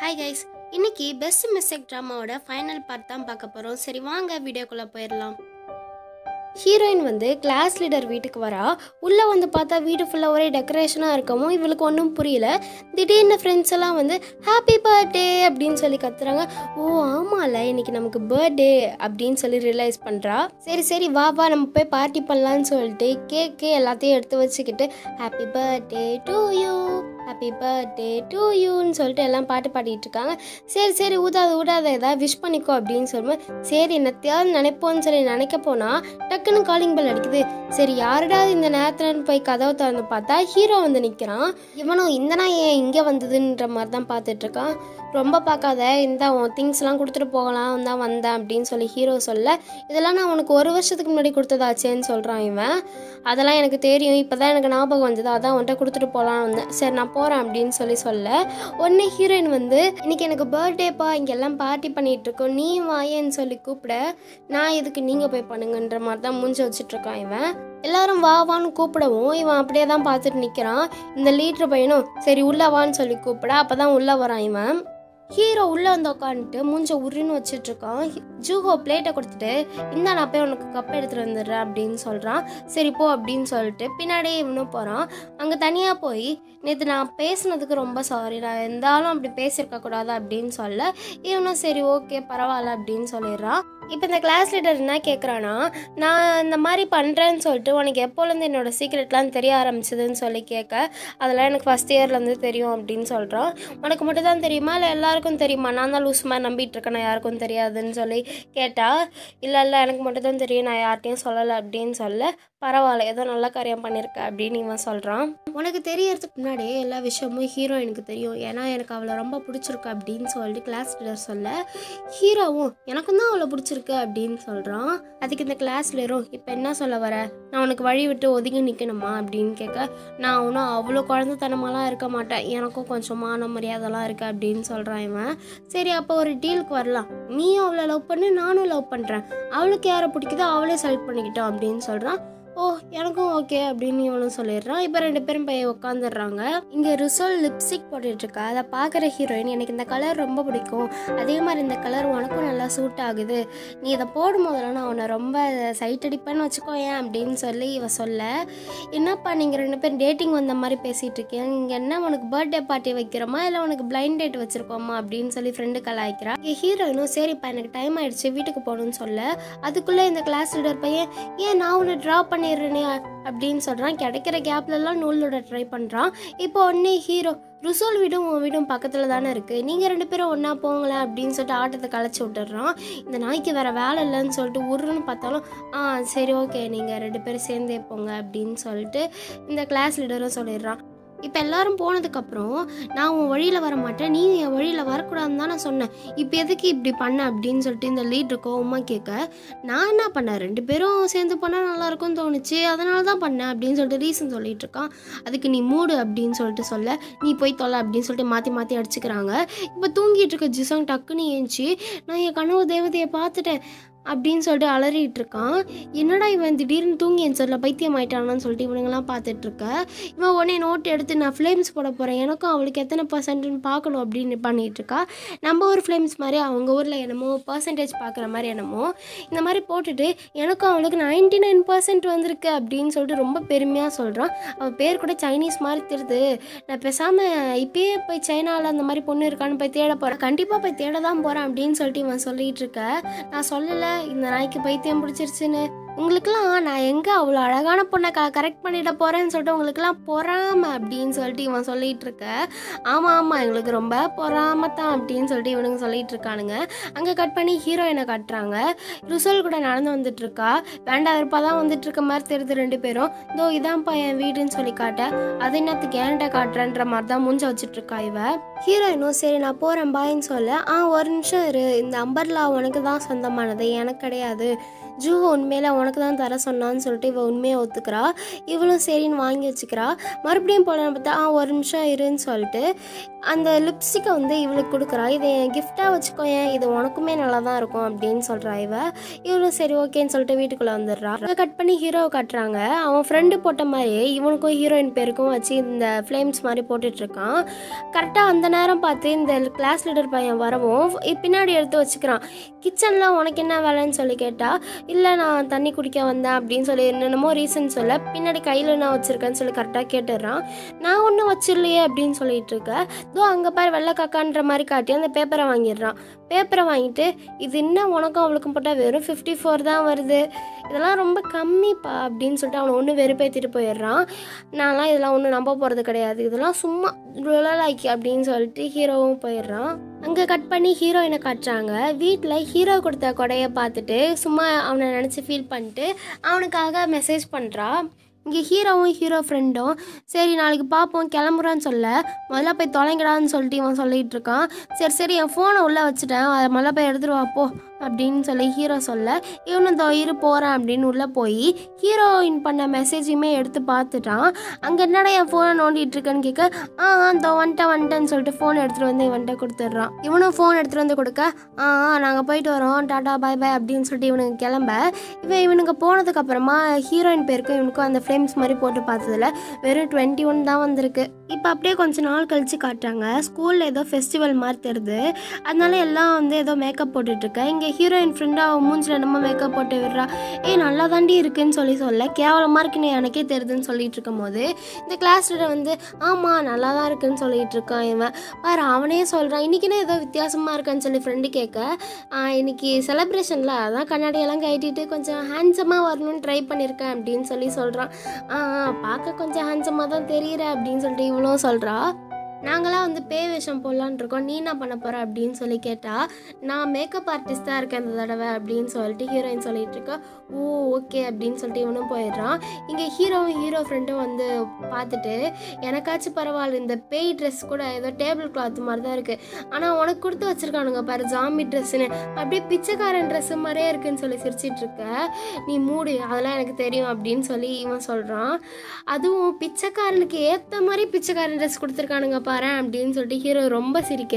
Hi guys இன்னைக்கு best mistake ட்ராமாவோட final part தான் பார்க்க போகிறோம் சரி வாங்க வீடியோக்குள்ளே போயிடலாம். ஹீரோயின் வந்து கிளாஸ் லீடர் வீட்டுக்கு வரா. உள்ளே வந்து பார்த்தா வீடு ஃபுல்லாக ஒரே டெக்கரேஷனாக இருக்கவும் இவளுக்கு ஒன்றும் புரியல. திடீர்னு ஃப்ரெண்ட்ஸ் எல்லாம் வந்து ஹாப்பி பர்த்டே அப்படின்னு சொல்லி கத்துறாங்க. ஓ ஆமாம்ல இன்னைக்கு நமக்கு பர்த்டே அப்படின்னு சொல்லி ரியலைஸ் பண்ணுறா சரி சரி வா வா நம்ம போய் பார்ட்டி பண்ணலான்னு சொல்லிட்டு கேக்கு எல்லாத்தையும் எடுத்து வச்சுக்கிட்டு happy birthday to you happy birthday to யூன்னு சொல்லிட்டு எல்லாம் பாட்டு பாடிட்டு இருக்காங்க. சரி சரி ஊதாத ஊடாத ஏதாவது விஷ் பண்ணிக்கோ அப்படின்னு சொல்லும்போது சரி என்னத்தையாவது நினைப்போன்னு சொல்லி நினைக்க போனா டக்குன்னு காலிங் பெல் அடிக்குது. சரி யாருடா இந்த நேரத்தில் போய் கதவை திறந்து பார்த்தா ஹீரோ வந்து நிற்கிறான் இவனும் இந்த ஏன் இங்கே வந்ததுன்ற மாதிரி தான் பார்த்துட்டு இருக்கான். ரொம்ப பார்க்காத இந்த உன் திங்ஸ்லாம் கொடுத்துட்டு போகலாம் தான் வந்தேன் அப்படின்னு சொல்லி ஹீரோ சொல்ல இதெல்லாம் நான் உனக்கு ஒரு வருஷத்துக்கு முன்னாடி கொடுத்ததாச்சேன்னு சொல்கிறான் இவன். அதெல்லாம் எனக்கு தெரியும். இப்போ தான் எனக்கு ஞாபகம் வந்தது. அதான் உன்ட்ட கொடுத்துட்டு போகலான்னு வந்தேன். சரி நான் போகிறேன் அப்படின்னு சொல்லி சொல்ல ஒன்று ஹீரோயின் வந்து இன்னைக்கு எனக்கு பர்த்டேப்பா இங்கெல்லாம் பார்ட்டி பண்ணிகிட்டு இருக்கோம். நீ வாயேன்னு சொல்லி கூப்பிட நான் இதுக்கு நீங்கள் போய் பண்ணுங்கன்ற மாதிரி தான் மூஞ்சி வச்சுட்ருக்கான் இவன். எல்லாரும் வா வான்னு கூப்பிடவும் இவன் அப்படியே தான் பார்த்துட்டு நிற்கிறான் இந்த லீட்ரு பையனும் சரி உள்ளே வான்னு சொல்லி கூப்பிட. அப்போ தான் உள்ளே வரான் இவன். ஹீரோ உள்ளே வந்து உட்காந்துட்டு மூஞ்ச உருன்னு வச்சுட்டு இருக்கான் ஜூஹோ பிளேட்டை கொடுத்துட்டு இந்த நான் போய் உனக்கு கப் எடுத்துகிட்டு வந்துடுறேன் அப்படின்னு சொல்கிறான் சரி போ அப்படின்னு சொல்லிட்டு பின்னாடியே இவனும் போகிறான் அங்கே தனியாக போய் நேற்று நான் பேசுனதுக்கு ரொம்ப சாரி நான் இருந்தாலும் அப்படி பேசியிருக்க கூடாது அப்படின்னு சொல்ல இவனும் சரி ஓகே பரவாயில்ல அப்படின்னு சொல்லிடுறான். இப்போ இந்த கிளாஸ் லீடர் என்ன கேட்குறான்னா நான் இந்த மாதிரி பண்ணுறேன்னு சொல்லிட்டு உனக்கு எப்போலேருந்து என்னோடய சீக்ரெட்லாம் தெரிய ஆரம்பிச்சதுன்னு சொல்லி கேட்க அதெல்லாம் எனக்கு ஃபஸ்ட் இயர்லேருந்து தெரியும் அப்படின்னு சொல்கிறான் உனக்கு மட்டும் தான் தெரியுமா? இல்லை எல்லாருக்கும் தெரியுமா? நான் தான் லூஸ் மாதிரி நம்பிட்டு இருக்கேன் நான் யாருக்கும் தெரியாதுன்னு சொல்லி கேட்டால் இல்லை இல்லை எனக்கு மட்டும் தான் தெரியும் நான் யார்கிட்டையும் சொல்லலை அப்படின்னு சொல்ல பரவாயில்ல ஏதோ நல்ல காரியம் பண்ணியிருக்க அப்படின்னு இவன் சொல்கிறான் உனக்கு தெரியறதுக்கு முன்னாடியே எல்லா விஷயமும் ஹீரோயினுக்கு தெரியும். ஏன்னா எனக்கு அவளை ரொம்ப பிடிச்சிருக்கு அப்படின்னு சொல்லிட்டு கிளாஸ் லீடர் சொல்ல ஹீரோவும் எனக்கும் தான் அவளை பிடிச்சிருக்கு அப்படின்னு சொல்கிறான் அதுக்கு இந்த கிளாஸ் லீடரும் இப்போ என்ன சொல்ல வர? நான் உனக்கு வழி விட்டு ஒதுங்கி நிற்கணுமா அப்படின்னு கேட்க நான் ஒன்றும் அவ்வளோ குழந்தைத்தனமாலாம் இருக்க மாட்டேன். எனக்கும் கொஞ்சம் மான மரியாதைலாம் இருக்குது அப்படின்னு சொல்கிறான் இவன். சரி அப்போ ஒரு டீலுக்கு வரலாம். நீயும் அவளை லவ் பண்ணு நானும் லவ் பண்ணுறேன் அவளுக்கு யாரை பிடிக்குதோ அவளே செலக்ட் பண்ணிக்கிட்டோம் அப்படின்னு சொல்கிறான் ஓ எனக்கும் ஓகே அப்படின்னு இவனும் சொல்லிடுறான். இப்போ ரெண்டு பேரும் போய் உட்காந்துடுறாங்க இங்கே ரிசோல் லிப்ஸ்டிக் போட்டுட்ருக்கா. அதை பார்க்குற ஹீரோயின் எனக்கு இந்த கலர் ரொம்ப பிடிக்கும். அதே மாதிரி இந்த கலர் உனக்கும் நல்லா சூட் ஆகுது. நீ இதை போடும் போதெல்லாம் நான் உன்னை ரொம்ப சைட் அடிப்பேன்னு வச்சுக்கோ ஏன் அப்படின்னு சொல்லி இவ சொல்ல என்னப்பா நீங்கள் ரெண்டு பேரும் டேட்டிங் வந்த மாதிரி பேசிகிட்டு இருக்கீங்க. இங்கே என்ன உனக்கு பர்த்டே பார்ட்டி வைக்கிறோமா? இல்லை உனக்கு பிளைண்ட் டேட் வச்சுருக்கோமா? அப்படின்னு சொல்லி ஃப்ரெண்டு கலாய்க்கிறா. இங்கே ஹீரோயினும் சரிப்பா எனக்கு டைம் ஆயிடுச்சு வீட்டுக்கு போகணும்னு சொல்ல. அதுக்குள்ளே இந்த கிளாஸ் லீடர் பையன் ஏன் நான் உன்னை ட்ரா பண்ணி பண்ணிடுறேனே அப்படின்னு சொல்கிறான் கிடைக்கிற கேப்லலாம் நூலோட ட்ரை பண்ணுறான் இப்போ உடனே ஹீரோ ருசோல் வீடும் உன் வீடும் பக்கத்தில் தானே இருக்குது நீங்கள் ரெண்டு பேரும் ஒன்றா போங்களேன் அப்படின்னு சொல்லிட்டு ஆட்டத்தை களைச்சி விட்டுடுறான். இந்த நாய்க்கு வேறு வேலை இல்லைன்னு சொல்லிட்டு உருன்னு பார்த்தாலும் ஆ சரி ஓகே நீங்கள் ரெண்டு பேரும் சேர்ந்தே போங்க அப்படின்னு சொல்லிட்டு இந்த கிளாஸ் லீடரும் சொல்லிடுறான். இப்போ எல்லாரும் போனதுக்கப்புறம் நான் உன் வழியில் வர மாட்டேன் நீ என் வழியில் வரக்கூடாதுன்னு தான் நான் சொன்னேன். இப்போ எதுக்கு இப்படி பண்ண? அப்படின்னு சொல்லிட்டு இந்த லீடர் கோவமாக கேட்க நான் என்ன பண்ணேன்? ரெண்டு பேரும் சேர்ந்து போனால் நல்லா இருக்கும்னு தோணுச்சு. அதனால தான் பண்ணேன். அப்படின்னு சொல்லிட்டு ரீசன் சொல்லிட்டு இருக்கான். அதுக்கு நீ மூடு. அப்படின்னு சொல்லிட்டு சொல்ல நீ போய் தொலை. அப்படின்னு சொல்லிட்டு மாற்றி மாற்றி அடிச்சுக்கிறாங்க. இப்போ தூங்கிட்டு இருக்க ஜிசாங் டக்குன்னு ஏஞ்சி நான் என் கனவு தேவதையை பார்த்துட்டேன். அப்படின்னு சொல்லிட்டு அலறிட்டு இருக்கான். என்னடா இவன் திடீர்னு தூங்கி என் சொல்ல பைத்தியம் ஆயிட்டானான்னு சொல்லிட்டு இவனுங்கெல்லாம் பார்த்துட்டு இருக்க. இவன் உடனே நோட் எடுத்து நான் ஃப்ளேம்ஸ் போட போகிறேன் எனக்கும் அவளுக்கு எத்தனை பர்சன்ட்னு பார்க்கணும்? அப்படின்னு பண்ணிட்டு இருக்கா. நம்ம ஊர் ஃப்ளேம்ஸ் மாதிரி அவங்க ஊரில் என்னமோ பர்சன்டேஜ் பார்க்குற மாதிரி என்னமோ இந்த மாதிரி போட்டுட்டு எனக்கும் அவளுக்கு நைன்டி நைன் பர்சன்ட் வந்திருக்கு அப்படின்னு சொல்லிட்டு ரொம்ப பெருமையாக சொல்கிறான் அவள் பேர் கூட சைனீஸ் மாதிரி திருது நான் பேசாமல் இப்பயே போய் சைனாவில் அந்த மாதிரி பொண்ணு இருக்கான்னு போய் தேட போகிறேன் கண்டிப்பாக போய் தேட தான் போகிறேன் அப்படின்னு சொல்லிட்டு இவன் சொல்லிட்டு இருக்க. நான் சொல்லலை. இந்த நாய்க்கு பைத்தியம் பிடிச்சிருச்சுன்னு உங்களுக்குலாம் நான் எங்கே அவ்வளோ அழகான பொண்ணை க கரெக்ட் பண்ணிட போகிறேன்னு சொல்லிட்டு உங்களுக்குலாம் பொறாம அப்படின்னு சொல்லிட்டு இவன் சொல்லிட்டு இருக்க. ஆமாம் ஆமாம் எங்களுக்கு ரொம்ப பொறாம தான் அப்படின்னு சொல்லிட்டு இவனுங்க சொல்லிட்டு இருக்கானுங்க. அங்கே கட் பண்ணி ஹீரோயினை காட்டுறாங்க. ருசல் கூட நடந்து வந்துட்டு இருக்கா. வேண்டா விருப்பா தான் வந்துட்டு இருக்க மாதிரி தெரியுது ரெண்டு பேரும். இதோ இதான்ப்பா என் வீடுன்னு சொல்லி காட்ட அது என்னத்துக்கு ஏன்ட்ட காட்டுறன்ற மாதிரி தான் மூஞ்ச வச்சுட்டு இருக்கா இவ. ஹீரோயினும் சரி நான் போகிறேன் பாயின்னு சொல்ல. ஆ ஒரு நிமிஷம் இரு. இந்த அம்பர்லா உனக்கு தான் சொந்தமானது எனக்கு கிடையாது. ஜூஹோ உண்மையில் உனக்கு தான் தர சொன்னான்னு சொல்லிட்டு இவள் உண்மையை ஒத்துக்கிறா. இவளும் சரின்னு வாங்கி வச்சுக்கிறா. மறுபடியும் போல பார்த்தா ஆ ஒரு நிமிஷம் இருன்னு சொல்லிட்டு அந்த லிப்ஸ்டிக்கை வந்து இவளுக்கு கொடுக்குறா. இதை என் கிஃப்டாக வச்சுக்கோயேன் இது உனக்குமே நல்லா தான் இருக்கும் அப்படின்னு சொல்கிறா இவ. இவளும் சரி ஓகேன்னு சொல்லிட்டு வீட்டுக்குள்ளே வந்துடுறா. கட் பண்ணி ஹீரோவை காட்டுறாங்க. அவன் ஃப்ரெண்டு போட்ட மாதிரியே இவனுக்கும் ஹீரோயின் பேருக்கும் வச்சு இந்த ஃப்ளேம்ஸ் மாதிரி போட்டுட்ருக்கான் கரெக்டாக அந்த நேரம் பார்த்து இந்த கிளாஸ் லீடர் பையன் வரவும் பின்னாடி எடுத்து வச்சுக்கிறான். கிச்சனில் உனக்கு என்ன வேலைன்னு சொல்லி கேட்டா இல்லை நான் தண்ணி குடிக்க வந்தேன் அப்படின்னு சொல்லி என்னென்னமோ ரீசன் சொல்ல பின்னாடி கையில் நான் வச்சுருக்கேன்னு சொல்லி கரெக்டாக கேட்டுடுறான். நான் ஒன்றும் வச்சிடலையே அப்படின்னு சொல்லிட்டு இருக்கேன் இதோ அங்கே பாரு வெள்ளை காக்கான்ற மாதிரி காட்டி அந்த பேப்பரை வாங்கிடுறான். பேப்பரை வாங்கிட்டு இது என்ன உனக்கும் அவளுக்கும் போட்டால் வெறும் ஃபிஃப்டி ஃபோர் தான் வருது. இதெல்லாம் ரொம்ப கம்மிப்பா அப்படின்னு சொல்லிட்டு அவனை ஒன்று வெறுப்பேற்றிட்டு போயிடுறான். நான்லாம் இதெல்லாம் ஒன்றும் நம்ப போகிறது கிடையாது. இதெல்லாம் சும்மா லைக் அப்படின்னு சொல்லிட்டு ஹீரோவும் போயிடுறான். அங்கே கட் பண்ணி ஹீரோயினை காட்டுறாங்க. வீட்டில் ஹீரோ கொடுத்த கொடையை பார்த்துட்டு சும்மா அவனை நினச்சி ஃபீல் பண்ணிட்டு அவனுக்காக மெசேஜ் பண்ணுறா இங்கே ஹீரோவும் ஹீரோ ஃப்ரெண்டும் சரி நாளைக்கு பார்ப்போம் கிளம்புறான்னு சொல்ல. முதல்ல போய் தொலைங்கடான்னு சொல்லிட்டு இவன் சொல்லிட்டு இருக்கான். சரி சரி என் ஃபோனை உள்ளே வச்சுட்டேன். அதை முதல்ல போய் எடுத்துட்டு வா போ. அப்படின்னு சொல்லி ஹீரோ சொல்ல இவனும் தோ இரு போகிறேன் அப்படின்னு உள்ளே போய் ஹீரோயின் பண்ண மெசேஜையுமே எடுத்து பார்த்துட்டான் அங்கே என்னடா என் ஃபோனை நோண்டிட்டு இருக்கேன்னு கேட்க ஆ ஆ வந்துட்டேன் வந்துட்டேன்னு சொல்லிட்டு ஃபோன் எடுத்துகிட்டு வந்து இவன்கிட்ட கொடுத்துட்றான். இவனும் ஃபோன் எடுத்துகிட்டு வந்து கொடுக்க ஆ ஆ நாங்கள் போயிட்டு வரோம் டாடா பாய் பாய் அப்படின்னு சொல்லிட்டு இவனுக்கு கிளம்ப. இவன் இவனுக்கு போனதுக்கப்புறமா ஹீரோயின் பேருக்கும் இவனுக்கும் அந்த ஃப்ரேம்ஸ் மாதிரி போட்டு பார்த்ததில் வெறும் டுவெண்ட்டி ஒன் தான் வந்திருக்கு. இப்போ அப்படியே கொஞ்ச நாள் கழிச்சு காட்டுறாங்க. ஸ்கூலில் ஏதோ ஃபெஸ்டிவல் மாதிரி தெரியுது. அதனால எல்லாம் வந்து ஏதோ மேக்கப் போட்டுட்ருக்கேன் இங்கே ஹீரோயின் ஃப்ரெண்டாக அவன் மூஞ்சில் நம்ம மேக்கப் போட்டு விடுறா. ஏ நல்லா தாண்டி இருக்குன்னு சொல்லி சொல்ல. கேவலமாக இருக்குன்னு எனக்கே தெரியுதுன்னு சொல்லிட்டு இருக்கும்போது இந்த கிளாஸ் லீடர் வந்து ஆமாம் நல்லா தான் இருக்குன்னு சொல்லிட்டு இருக்கான் இவன். பாரு அவனே சொல்கிறான் இன்றைக்கினா ஏதோ வித்தியாசமாக இருக்கான்னு சொல்லி ஃப்ரெண்டு கேட்க இன்றைக்கி இன்னைக்கு செலப்ரேஷனில் அதான் கண்ணாடியெல்லாம் கட்டிட்டு கொஞ்சம் ஹேண்ட்ஸமாக வரணும்னு ட்ரை பண்ணியிருக்கேன் அப்படின்னு சொல்லி சொல்கிறான் ஆ ஆ, பார்க்க கொஞ்சம் ஹேண்ட்ஸமாக தான் தெரியுற அப்படின்னு சொல்லிட்டு இவளும் சொல்கிறா நாங்களாம் வந்து பே வேஷம் போடலான்னு இருக்கோம். நீ என்ன பண்ண போகிற அப்படின்னு சொல்லி கேட்டால் நான் மேக்கப் ஆர்டிஸ்ட்டாக இருக்கேன் இந்த தடவை அப்படின்னு சொல்லிட்டு ஹீரோயின் சொல்லிட்டு இருக்கா. ஓ ஓகே அப்படின்னு சொல்லிட்டு இவனும் போயிடுறான். இங்கே ஹீரோவும் ஹீரோ ஃப்ரெண்டும் வந்து பார்த்துட்டு எனக்காச்சும் பரவாயில்ல இந்த பேய் ட்ரெஸ் கூட ஏதோ டேபிள் கிளாத் மாதிரி தான் இருக்குது ஆனால் உனக்கு கொடுத்து வச்சுருக்கானுங்க பாரு ஜாமி ட்ரெஸ்ஸுன்னு அப்படியே பிச்சைக்காரன் ட்ரெஸ்ஸு மாதிரியே இருக்குன்னு சொல்லி சிரிச்சிட்டு இருக்க. நீ மூடு அதெல்லாம் எனக்கு தெரியும் அப்படின்னு சொல்லி இவன் சொல்கிறான் அதுவும் பிச்சைக்காரனுக்கு ஏற்ற மாதிரி பிச்சைக்காரன் ட்ரெஸ் கொடுத்துருக்கானுங்க பாரு அப்படின்னு சொல்லிட்டு ஹீரோ ரொம்ப சிரிக்க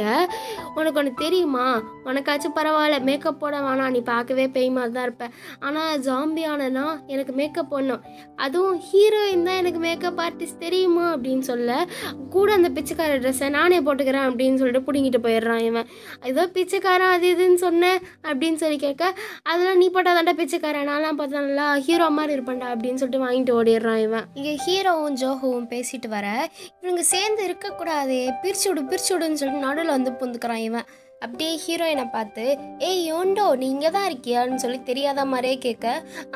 உனக்கு ஒன்று தெரியுமா? உனக்காச்சும் பரவாயில்ல மேக்கப் போட வேணாம் நீ பார்க்கவே பேய் மாதிரி தான் இருப்ப. ஆனால் ஜாம்பி ஆனனா எனக்கு மேக்கப் போடணும். அதுவும் ஹீரோயின் தான் எனக்கு மேக்கப் ஆர்டிஸ்ட் தெரியுமா அப்படின்னு சொல்ல கூட அந்த பிச்சைக்கார ட்ரெஸ்ஸை நானே போட்டுக்கிறேன் அப்படின்னு சொல்லிட்டு பிடுங்கிட்டு போயிடுறான் இவன். ஏதோ பிச்சைக்காரன் அது இதுன்னு சொன்னேன் அப்படின்னு சொல்லி கேட்க அதெல்லாம் நீ போட்டால் தாண்டா பிச்சைக்காரன் நான்லாம் பார்த்தா நல்லா ஹீரோ மாதிரி இருப்பேன்டா அப்படின்னு சொல்லிட்டு வாங்கிட்டு ஓடிடுறான் இவன். இங்கே ஹீரோவும் ஜோஹோவும் பேசிட்டு வர இவங்க சேர்ந்து இருக்கக்கூடாது பிரிச்சு விடு பிரிச்சு விடுன்னு சொல்லிட்டு நடுவில் வந்து புந்துக்கிறான் இவன். அப்படியே ஹீரோயினை பார்த்து ஏய் யோண்டோ நீ இங்கே தான் இருக்கியான்னு சொல்லி தெரியாத மாதிரியே கேட்க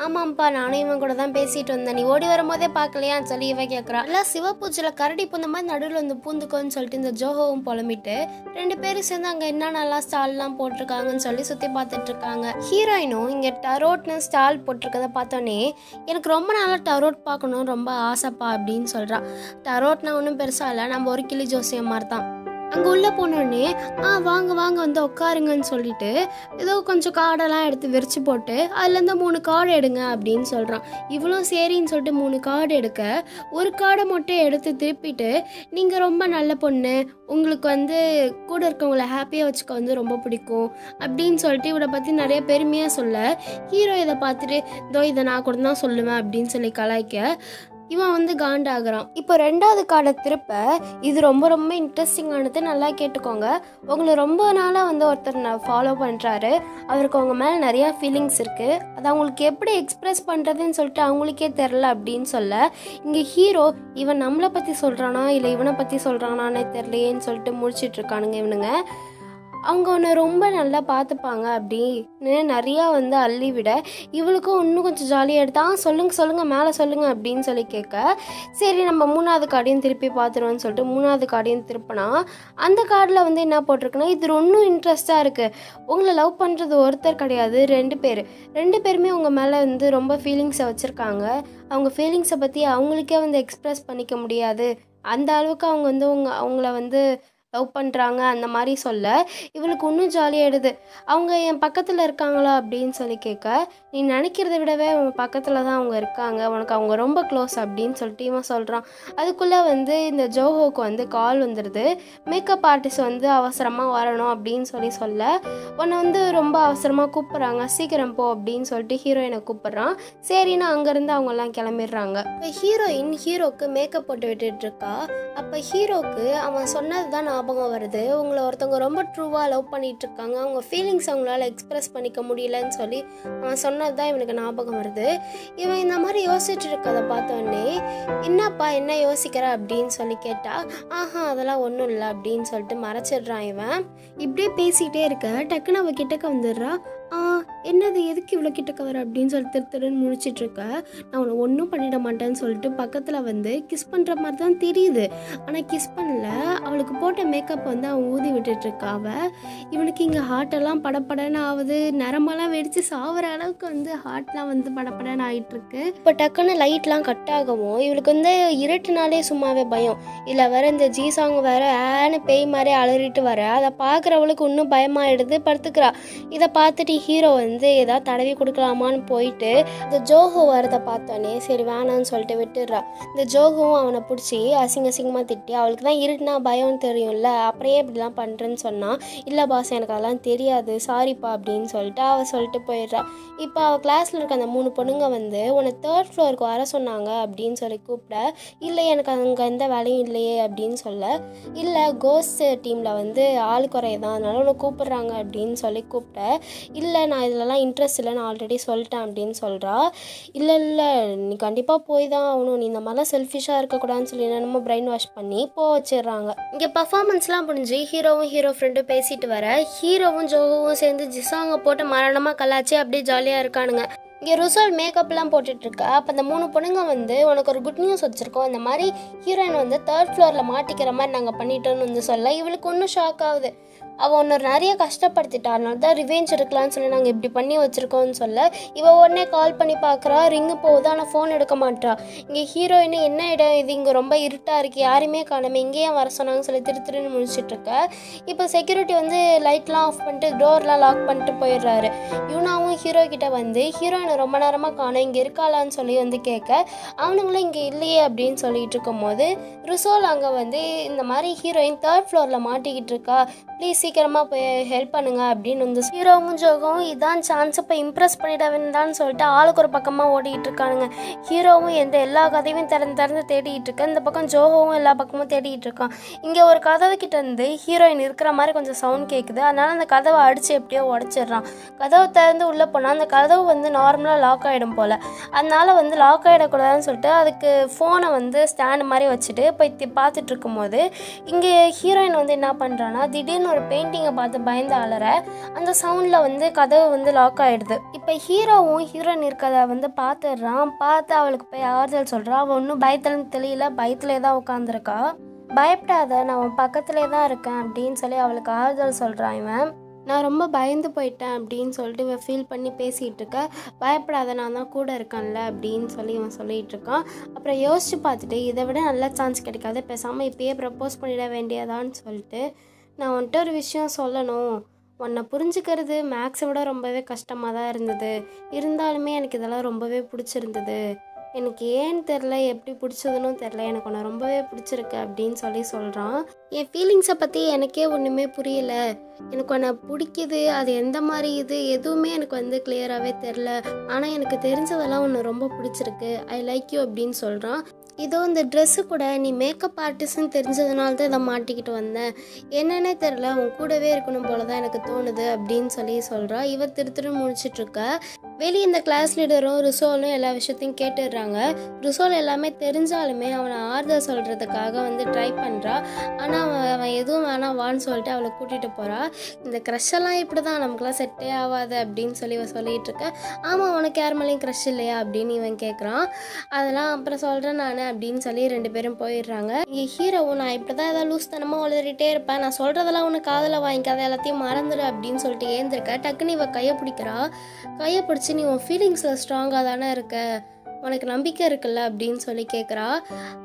ஆமாம்ப்பா நானும் இவன் கூட தான் பேசிட்டு வந்தேன். நீ ஓடி வரும்போதே பார்க்கலையான்னு சொல்லி இவன் கேட்குறா. எல்லாம் சிவப்பூச்சியில் கரடி பூந்த மாதிரி நடுவில் வந்து பூந்துக்கோன்னு சொல்லிட்டு இந்த ஜோஹோவும் புலம்பிட்டு ரெண்டு பேரும் சேர்ந்து அங்கே என்ன நல்லா ஸ்டால்லாம் போட்டிருக்காங்கன்னு சொல்லி சுற்றி பார்த்துட்டு இருக்காங்க. ஹீரோயினும் இங்கே டரோட்னு ஸ்டால் போட்டிருக்கத பார்த்தோன்னே எனக்கு ரொம்ப நாளாக டரோட் பார்க்கணும் ரொம்ப ஆசைப்பா அப்படின்னு சொல்கிறான் டரோட்னா ஒன்றும் பெருசாக இல்லை. நம்ம ஒரு கிளி ஜோசியம் மாதிரி தான் அங்கே உள்ளே போனோடனே ஆ வாங்க வாங்க வந்து உட்காருங்கன்னு சொல்லிட்டு ஏதோ கொஞ்சம் கார்டெல்லாம் எடுத்து விரிச்சு போட்டு அதுலேருந்து மூணு கார்டு எடுங்க அப்படின்னு சொல்கிறான் இவ்வளோ சரின்னு சொல்லிட்டு மூணு கார்டு எடுக்க ஒரு கார்டை மட்டும் எடுத்து திருப்பிட்டு நீங்கள் ரொம்ப நல்ல பொண்ணு உங்களுக்கு வந்து கூட இருக்கவங்கள ஹாப்பியாக வச்சுக்க வந்து ரொம்ப பிடிக்கும் அப்படின்னு சொல்லிட்டு இவரை பற்றி நிறைய பெருமையாக சொல்ல ஹீரோ இதை பார்த்துட்டு இதோ இதை நான் கூட தான் சொல்லுவேன் அப்படின்னு சொல்லி கலாய்க்க இவன் வந்து காண்டாகிறான். இப்போ ரெண்டாவது கார்டை திருப்ப இது ரொம்ப ரொம்ப இன்ட்ரெஸ்டிங்கானது நல்லா கேட்டுக்கோங்க. உங்களை ரொம்ப நாளாக வந்து ஒருத்தர் நான் ஃபாலோ பண்ணுறாரு அவருக்கு அவங்க மேலே நிறையா ஃபீலிங்ஸ் இருக்குது அது அவங்களுக்கு எப்படி எக்ஸ்ப்ரெஸ் பண்ணுறதுன்னு சொல்லிட்டு அவங்களுக்கே தெரில அப்படின்னு சொல்ல இங்கே ஹீரோ இவன் நம்மளை பற்றி சொல்கிறானா இல்லை இவனை பற்றி சொல்கிறானானே தெரிலையேன்னு சொல்லிட்டு முடிச்சிட்டு இருக்கானுங்க இவனுங்க. அவங்க உன்னை ரொம்ப நல்லா பார்த்துப்பாங்க அப்படின்னு நிறையா வந்து அள்ளி விட இவளுக்கும் இன்னும் கொஞ்சம் ஜாலியாக எடுத்தா சொல்லுங்கள் சொல்லுங்க சொல்லுங்க மேலே சொல்லுங்க அப்படின்னு சொல்லி கேட்க சரி நம்ம மூணாவது கார்டையும் திருப்பி பார்த்துருவோம்னு சொல்லிட்டு மூணாவது கார்டையும் திருப்பினா அந்த கார்டில் வந்து என்ன போட்டிருக்குன்னா இது இன்னும் இன்ட்ரெஸ்டாக இருக்குது உங்களை லவ் பண்ணுறது ஒருத்தர் கிடையாது ரெண்டு பேர். ரெண்டு பேருமே உங்கள் மேலே வந்து ரொம்ப ஃபீலிங்ஸை வச்சுருக்காங்க. அவங்க ஃபீலிங்ஸை பற்றி அவங்களுக்கே வந்து எக்ஸ்ப்ரெஸ் பண்ணிக்க முடியாது. அந்த அளவுக்கு அவங்க வந்து உங்க அவங்கள வந்து லவ் பண்ணுறாங்க அந்த மாதிரி சொல்ல இவளுக்கு இன்னும் ஜாலியாகிடுது அவங்க என் பக்கத்தில் இருக்காங்களா? அப்படின்னு சொல்லி கேட்க நீ நினைக்கிறத விடவே உன் பக்கத்தில் தான் அவங்க இருக்காங்க. உனக்கு அவங்க ரொம்ப க்ளோஸ் அப்படின்னு சொல்லிட்டு இவன் சொல்கிறான் அதுக்குள்ளே வந்து இந்த ஜோஹோக்கு வந்து கால் வந்துடுது மேக்கப் ஆர்டிஸ்ட் வந்து அவசரமாக வரணும் அப்படின்னு சொல்லி சொல்ல உன்னை வந்து ரொம்ப அவசரமாக கூப்பிட்றாங்க. சீக்கிரம் போ அப்படின்னு சொல்லிட்டு ஹீரோயினை கூப்பிட்றான். சரின்னு அங்கேருந்து அவங்கெல்லாம் கிளம்பிடுறாங்க. இப்போ ஹீரோயின் ஹீரோக்கு மேக்கப் போட்டு விட்டுட்டு இருக்கா. அப்போ ஹீரோக்கு அவன் சொன்னது தான் ஞாபகம் வருது. உங்களை ஒருத்தவங்க ரொம்ப ட்ரூவாக லவ் பண்ணிகிட்ருக்காங்க இருக்காங்க அவங்க ஃபீலிங்ஸ் அவங்களால எக்ஸ்ப்ரெஸ் பண்ணிக்க முடியலன்னு சொல்லி அவன் சொன்னது தான் இவனுக்கு ஞாபகம் வருது. இவன் இந்த மாதிரி யோசிச்சுட்டு இருக்கதை பார்த்தோன்னே என்னப்பா என்ன யோசிக்கிற? அப்படின்னு சொல்லி கேட்டால் ஆஹா அதெல்லாம் ஒன்றும் இல்லை அப்படின்னு சொல்லிட்டு மறைச்சிடுறான் இவன். இப்படியே பேசிக்கிட்டே இருக்க டக்குன்னு அவன் கிட்டக்க வந்துடுறா என்னது எதுக்கு இவ்வளோ கிட்டக்க வர? அப்படின்னு சொல்லிட்டு திரு திருன்னு முடிச்சிட்ருக்க இருக்க. நான் உன்னை ஒன்றும் பண்ணிட மாட்டேன்னு சொல்லிட்டு பக்கத்தில் வந்து கிஸ் பண்ணுற மாதிரி தான் தெரியுது. ஆனால் கிஸ் பண்ணல. அவளுக்கு போட்ட மேக்கப் வந்து அவன் ஊதி விட்டுட்டு இருக்கா இவனுக்கு இங்கே ஹார்ட்டெல்லாம் படப்படன்னு ஆகுது நரம்பெல்லாம் வெடித்து சாவர அளவுக்கு வந்து ஹார்ட்லாம் வந்து படப்படன்னு ஆகிட்டுருக்கு இப்போ டக்குன்னு லைட்லாம் கட் ஆகவும் இவளுக்கு வந்து இருட்டுனாலே சும்மாவே பயம். இல்லை வேற இந்த ஜி சாங் வேற ஏன்னு பேய் மாதிரி அலறிட்டு வர. அதை பார்க்குறவளுக்கு இன்னும் பயமாயிடுது படுத்துக்கிறா. இதை பார்த்துட்டு ஹீரோ வந்து வந்து ஏதாவது தடவி கொடுக்கலாமான்னு போயிட்டு இந்த ஜோஹோ வரதை பார்த்தோன்னே சரி வேணான்னு சொல்லிட்டு விட்டுடுறா. இந்த ஜோஹோவும் அவனை பிடிச்சி அசிங்க அசிங்கமாக திட்டி அவளுக்கு தான் இருட்டுனா பயம்னு தெரியும்ல அப்புறம் இப்படிலாம் பண்ணுறேன்னு சொன்னால் இல்லை பாஸ் எனக்கு அதெல்லாம் தெரியாது சாரிப்பா அப்படின்னு சொல்லிட்டு அவள் சொல்லிட்டு போயிடுறா. இப்போ அவள் கிளாஸில் இருக்க அந்த மூணு பொண்ணுங்க வந்து உன்னை தேர்ட் ஃப்ளோருக்கு வர சொன்னாங்க அப்படின்னு சொல்லி கூப்பிட இல்லை எனக்கு அங்கே எந்த வேலையும் இல்லையே அப்படின்னு சொல்ல இல்லை கோஸ்ட் டீமில் வந்து ஆள் குறையதான் அதனால உன்னை கூப்பிட்றாங்க அப்படின்னு சொல்லி கூப்பிட்ட இல்லை நான் இதிலலாம் இன்ட்ரெஸ்ட் இல்லை நான் ஆல்ரெடி சொல்லிட்டேன் அப்படின்னு சொல்கிறா இல்லை இல்லை நீ கண்டிப்பாக போய் தான் ஆகணும். நீ இந்த மாதிரிலாம் செல்ஃபிஷாக இருக்கக்கூடாதுன்னு சொல்லி என்னென்னமோ பிரெயின் வாஷ் பண்ணி போக வச்சிடுறாங்க. இங்கே பர்ஃபார்மன்ஸ்லாம் முடிஞ்சு ஹீரோவும் ஹீரோ ஃப்ரெண்டும் பேசிட்டு வர ஹீரோவும் ஜோகவும் சேர்ந்து ஜிசாங்க போட்டு மரணமாக கலாச்சி அப்படியே ஜாலியாக இருக்கானுங்க. இங்கே ருசல் மேக்கப்லாம் போட்டுட்ருக்கா அப்போ அந்த மூணு பொண்ணுங்க வந்து உனக்கு ஒரு குட் நியூஸ் வச்சுருக்கோம். இந்த மாதிரி ஹீரோயின் வந்து தேர்ட் ஃப்ளோரில் மாட்டிக்கிற மாதிரி நாங்கள் பண்ணிட்டோன்னு வந்து சொல்ல இவளுக்கு ஒன்றும் ஷாக் ஆகுது. அவள் ஒன்று நிறைய கஷ்டப்படுத்திட்டா. அதனால தான் ரிவெஞ்ச் எடுக்கலான்னு சொல்லி நாங்கள் இப்படி பண்ணி வச்சுருக்கோம்னு சொல்ல இவள் உடனே கால் பண்ணி பார்க்குறா ரிங்கு போகுது ஆனால் ஃபோன் எடுக்க மாட்டா இங்கே ஹீரோயின் என்ன இடம் இது? இங்கே ரொம்ப இருட்டாக இருக்குது யாருமே காணாமல் இங்கேயே வர சொன்னாங்கன்னு சொல்லி திரு திருன்னு முடிச்சிட்டு இப்போ செக்யூரிட்டி வந்து லைட்லாம் ஆஃப் பண்ணிட்டு டோர்லாம் லாக் பண்ணிட்டு போயிடுறாரு. யூனாவும் ஹீரோ கிட்ட வந்து ஹீரோயினை ரொம்ப நேரமாக காணும் இங்கே இருக்காளான்னு சொல்லி வந்து கேட்க அவனுங்களும் இங்கே இல்லையே அப்படின்னு சொல்லிட்டு இருக்கும்போது ருசோல் அங்கே வந்து இந்த மாதிரி ஹீரோயின் தேர்ட் ஃப்ளோரில் மாட்டிக்கிட்டு இருக்கா. ப்ளீஸ் சீக்கிரமாக போய் ஹெல்ப் பண்ணுங்க அப்படின்னு வந்து ஹீரோவும் ஜோகவும் இதான் சான்ஸ் இப்போ இம்ப்ரெஸ் பண்ணிட சொல்லிட்டு ஆளுக்கு ஒரு பக்கமாக ஓடிக்கிட்டு இருக்கானுங்க. ஹீரோவும் எந்த எல்லா கதையும் திறந்து திறந்து தேடிக்கிட்டு இருக்கேன் இந்த பக்கம் ஜோகவும் எல்லா பக்கமும் தேடிக்கிட்டு இருக்கான். இங்கே ஒரு கதவு கிட்ட இருந்து ஹீரோயின் இருக்கிற மாதிரி கொஞ்சம் சவுண்ட் கேட்குது அதனால அந்த கதவை அடித்து எப்படியோ உடச்சிடுறான். கதவை திறந்து உள்ளே போனால் அந்த கதவு வந்து நார்மலாக லாக் ஆகிடும் போல். அதனால வந்து லாக் ஆகிடக்கூடாதுன்னு சொல்லிட்டு அதுக்கு ஃபோனை வந்து ஸ்டாண்டு மாதிரி வச்சுட்டு போய் பார்த்துட்டு இருக்கும்போது இங்கே ஹீரோயின் வந்து என்ன பண்ணுறான்னா திடீர்னு ஒரு பெயிண்டிங்கை பார்த்து பயந்து அலற அந்த சவுண்டில் வந்து கதவு வந்து லாக் ஆகிடுது இப்போ ஹீரோவும் ஹீரோயின் இருக்கதை வந்து பார்த்துடுறான் பார்த்து அவளுக்கு போய் ஆறுதல் சொல்கிறான் அவள் ஒன்றும் பயத்துலன்னு தெரியல பயத்துலேயே தான் உட்காந்துருக்கா பயப்படாத நான் உன் பக்கத்திலே தான் இருக்கேன் அப்படின்னு சொல்லி அவளுக்கு ஆறுதல் சொல்கிறான் இவன். நான் ரொம்ப பயந்து போயிட்டேன் அப்படின்னு சொல்லிட்டு இவன் ஃபீல் பண்ணி பேசிகிட்டு இருக்க. பயப்படாத நான் தான் கூட இருக்கேன்ல அப்படின்னு சொல்லி இவன் சொல்லிகிட்டு இருக்கான். அப்புறம் யோசித்து பார்த்துட்டு இதை விட நல்ல சான்ஸ் கிடைக்காது. பேசாமல் இப்பயே ப்ரப்போஸ் பண்ணிட வேண்டியதான்னு சொல்லிட்டு நான் வந்துட்டு ஒரு விஷயம் சொல்லணும். உன்னை புரிஞ்சுக்கிறது மேக்ஸை விட ரொம்பவே கஷ்டமாக தான் இருந்தது. இருந்தாலுமே எனக்கு இதெல்லாம் ரொம்பவே பிடிச்சிருந்தது. எனக்கு ஏன்னு தெரில எப்படி பிடிச்சதுன்னு தெரில எனக்கு உன்னை ரொம்பவே பிடிச்சிருக்கு அப்படின்னு சொல்லி சொல்கிறான் என் ஃபீலிங்ஸை பற்றி எனக்கே ஒன்றுமே புரியல. எனக்கு உன்னை பிடிக்குது அது எந்த மாதிரி இது எதுவுமே எனக்கு வந்து கிளியராகவே தெரில ஆனால் எனக்கு தெரிஞ்சதெல்லாம் ஒன்று ரொம்ப பிடிச்சிருக்கு. ஐ லைக் யூ அப்படின்னு சொல்கிறான் இதோ இந்த ட்ரெஸ்ஸு கூட நீ மேக்கப் ஆர்டிஸ்ட்னு தெரிஞ்சதுனால தான் இதை மாட்டிக்கிட்டு வந்தேன். என்னன்னே தெரில உன் கூடவே இருக்கணும் போல தான் எனக்கு தோணுது அப்படின்னு சொல்லி சொல்கிறா இவ திரு திரு முடிச்சிட்ருக்க வெளியே இந்த கிளாஸ் லீடரும் ரிசோலும் எல்லா விஷயத்தையும் கேட்டுடுறாங்க. ரிசோல் எல்லாமே தெரிஞ்சாலுமே அவனை ஆறுதல் சொல்கிறதுக்காக வந்து ட்ரை பண்ணுறா ஆனால் அவன் அவன் எதுவும் வேணாம் வான்னு சொல்லிட்டு அவளை கூட்டிகிட்டு போகிறா இந்த க்ரஷெல்லாம் இப்படி தான் நமக்குலாம் செட்டே ஆகாது அப்படின்னு சொல்லி இவன் சொல்லிகிட்டு இருக்க. ஆமாம் உனக்கு யார் மேலேயும் க்ரஷ் இல்லையா அப்படின்னு இவன் கேட்குறான் அதெல்லாம் அப்புறம் சொல்கிறேன் நான் அப்படின்னு சொல்லி ரெண்டு பேரும் போயிடுறாங்க. இங்கே ஹீரோவும் நான் இப்படி தான் ஏதாவது லூஸ் தனமாக உளறிட்டே இருப்பேன். நான் சொல்கிறதெல்லாம் உனக்கு காதில் வாங்கிக்காத எல்லாத்தையும் மறந்துடு அப்படின்னு சொல்லிட்டு ஏந்திருக்க. டக்குன்னு இவன் கையை பிடிக்கிறா. கையை பிடிச்சி நீ உன் ஃபீலிங்ஸில் ஸ்ட்ராங்காக தானே இருக்க? உனக்கு நம்பிக்கை இருக்குல்ல? அப்படின்னு சொல்லி கேட்குறா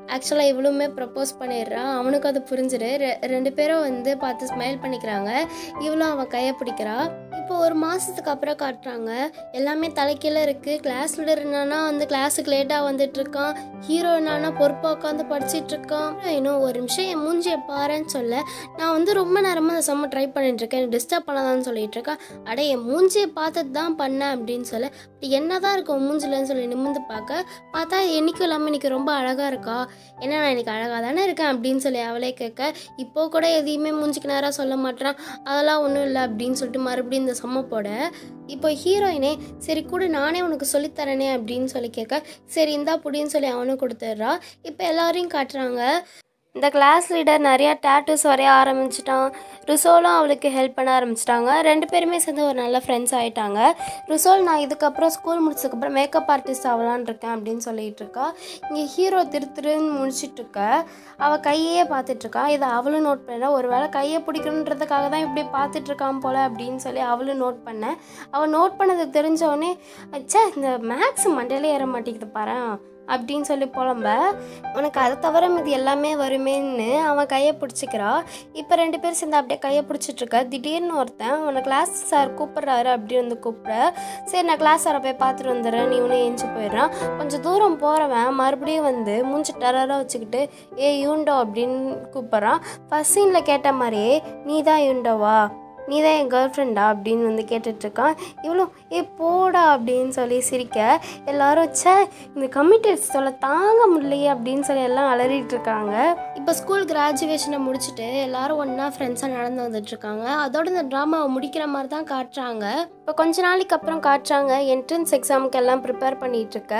ஆக்சுவலாக இவளுமே ப்ரப்போஸ் பண்ணிடுறா. அவனுக்கு அது புரிஞ்சிடு ரெ- ரெண்டு பேரும் வந்து பார்த்து ஸ்மைல் பண்ணிக்கிறாங்க. இவளும் அவன் கையை பிடிக்கிறா. இப்போ ஒரு மாதத்துக்கு அப்புறம் காட்டுறாங்க. எல்லாமே தலைக்கீழே இருக்குது கிளாஸ் லீடர் என்னன்னா வந்து கிளாஸுக்கு லேட்டாக வந்துட்டுருக்கான் ஹீரோ என்னன்னா பொறுப்பாக உட்காந்து படிச்சிட்ருக்கான் இன்னும் ஒரு நிமிஷம் என் மூஞ்சியை பாருன்னு சொல்ல நான் வந்து ரொம்ப நேரமாக அந்த செம்ம ட்ரை பண்ணிட்டுருக்கேன் டிஸ்டர்ப் பண்ணாதான்னு சொல்லிட்டு இருக்கேன். அட என் மூஞ்சியை பார்த்துட்டு தான் பண்ணேன் அப்படின்னு சொல்ல என்னதான் இருக்கும் மூஞ்சிலன்னு சொல்லி நிமிர்ந்து பார்க்க பார்த்தா என்னைக்கும் இல்லாமல் இன்னைக்கு ரொம்ப அழகாக இருக்கா? என்ன நான் இன்னைக்கு அழகாக தானே இருக்கேன் அப்படின்னு சொல்லி அவளே கேட்க இப்போ கூட எதையுமே மூஞ்சிக்கு நேராக சொல்ல மாட்டேறான் அதெல்லாம் ஒன்றும் இல்லை அப்படின்னு சொல்லிட்டு மறுபடியும் இந்த சம்ம போட இப்போ ஹீரோயினே சரி கூட நானே உனக்கு சொல்லித்தரேனே அப்படின்னு சொல்லி கேட்க சரி இந்தா புடின்னு சொல்லி அவனும் கொடுத்துட்றா. இப்போ எல்லாரையும் காட்டுறாங்க. இந்த கிளாஸ் லீடர் நிறையா டேட்டூஸ் வரைய ஆரம்பிச்சிட்டான். ருசோலும் அவளுக்கு ஹெல்ப் பண்ண ஆரம்பிச்சிட்டாங்க. ரெண்டு பேருமே சேர்ந்து ஒரு நல்ல ஃப்ரெண்ட்ஸ் ஆகிட்டாங்க ருசோல் நான் இதுக்கப்புறம் ஸ்கூல் முடிச்சதுக்கப்புறம் மேக்கப் ஆர்டிஸ்ட் ஆகலான் இருக்கேன் அப்படின்னு சொல்லிட்டு இருக்கா. இங்கே ஹீரோ திரு திருன்னு முடிச்சிட்டு இருக்க. அவள் கையே பார்த்துட்ருக்கா இதை அவளும் நோட் பண்ணா ஒருவேளை கையை பிடிக்கணுன்றதுக்காக தான் இப்படி பார்த்துட்ருக்கான் போல் அப்படின்னு சொல்லி அவளும் நோட் பண்ணேன் அவள் நோட் பண்ணது தெரிஞ்சவொடனே அச்சா இந்த மேக்ஸ் மண்டையிலே ஏற மாட்டேங்குது பாரு அப்படின்னு சொல்லி புலம்ப உனக்கு அதை தவிர இது எல்லாமே வருமேன்னு அவன் கையை பிடிச்சிக்கிறா. இப்போ ரெண்டு பேரும் சேர்ந்து அப்படியே கையை பிடிச்சிட்ருக்க திடீர்னு ஒருத்தன் உன்னை கிளாஸ் சார் கூப்பிட்றாரு அப்படின்னு வந்து கூப்பிட சரி நான் கிளாஸ் சாரை போய் பார்த்துட்டு வந்துடுறேன். நீ இவனே ஏஞ்சி போயிடுறான். கொஞ்சம் தூரம் போகிறவன் மறுபடியும் வந்து மூஞ்சி டரராக வச்சுக்கிட்டு ஏ யூண்டோ அப்படின்னு கூப்பிட்றான். ஃபர்ஸ்ட் சீனில் கேட்ட மாதிரியே நீ தான் யூண்டோவா? நீ தான் என் கேர்ள் ஃப்ரெண்டா அப்படின்னு வந்து கேட்டுட்ருக்கான். இவ்வளோ ஏ போடா அப்படின்னு சொல்லி சிரிக்க எல்லாரும் ச்சே இந்த கமிட்டட்ஸ் சொல்ல தாங்க முடியலையே அப்படின்னு சொல்லி எல்லாம் அலறிட்டு இருக்காங்க இப்போ ஸ்கூல் கிராஜுவேஷனை முடிச்சுட்டு எல்லாரும் ஒன்றா ஃப்ரெண்ட்ஸாக நடந்து வந்துட்டு இருக்காங்க அதோட இந்த ட்ராமாவை முடிக்கிற மாதிரி தான் காட்டுறாங்க. இப்போ கொஞ்ச நாளைக்கு அப்புறம் காட்டுறாங்க. என்ட்ரன்ஸ் எக்ஸாமுக்கு எல்லாம் ப்ரிப்பேர் பண்ணிட்டு இருக்க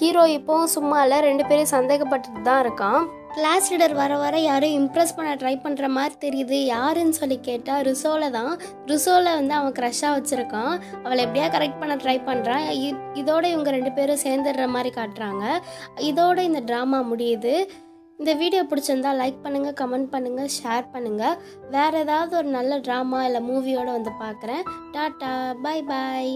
ஹீரோ இப்போவும் சும்மா இல்லை ரெண்டு பேரும் சந்தேகப்பட்டுட்டு தான் இருக்கான். கிளாஸ் லீடர் வர வர யாரும் இம்ப்ரெஸ் பண்ண ட்ரை பண்ணுற மாதிரி தெரியுது. யாருன்னு சொல்லி கேட்டால் ருசோவில் தான். ருசோவில் வந்து அவன் க்ரஷ்ஷாக வச்சுருக்கான். அவளை எப்படியா கரெக்ட் பண்ண ட்ரை பண்ணுறான் இதோட இவங்க ரெண்டு பேரும் சேர்ந்துடுற மாதிரி காட்டுறாங்க. இதோட இந்த ட்ராமா முடியுது. இந்த வீடியோ பிடிச்சிருந்தா லைக் பண்ணுங்கள் கமெண்ட் பண்ணுங்கள் ஷேர் பண்ணுங்கள் வேறு ஏதாவது ஒரு நல்ல ட்ராமா இல்லை மூவியோடு வந்து பார்க்குறேன் டாட்டா பை பாய்